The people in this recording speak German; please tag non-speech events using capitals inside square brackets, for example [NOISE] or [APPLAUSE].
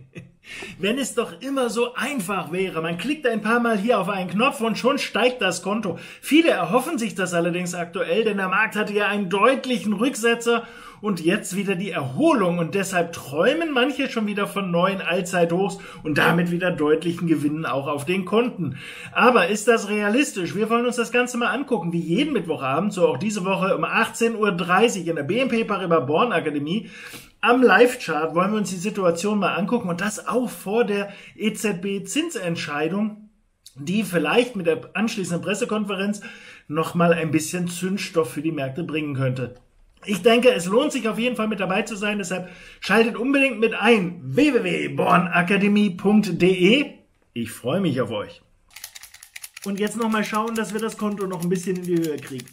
[LAUGHS] Wenn es doch immer so einfach wäre. Man klickt ein paar Mal hier auf einen Knopf und schon steigt das Konto. Viele erhoffen sich das allerdings aktuell, denn der Markt hatte ja einen deutlichen Rücksetzer und jetzt wieder die Erholung und deshalb träumen manche schon wieder von neuen Allzeithochs und damit wieder deutlichen Gewinnen auch auf den Konten. Aber ist das realistisch? Wir wollen uns das Ganze mal angucken, wie jeden Mittwochabend, so auch diese Woche um 18.30 Uhr in der BNP Paribas Born Akademie. Am Live-Chart wollen wir uns die Situation mal angucken und das auch vor der EZB-Zinsentscheidung, die vielleicht mit der anschließenden Pressekonferenz nochmal ein bisschen Zündstoff für die Märkte bringen könnte. Ich denke, es lohnt sich auf jeden Fall mit dabei zu sein, deshalb schaltet unbedingt mit ein www.bornakademie.de. Ich freue mich auf euch. Und jetzt nochmal schauen, dass wir das Konto noch ein bisschen in die Höhe kriegen.